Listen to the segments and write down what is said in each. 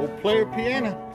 Old player piano.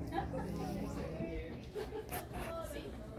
Thank you.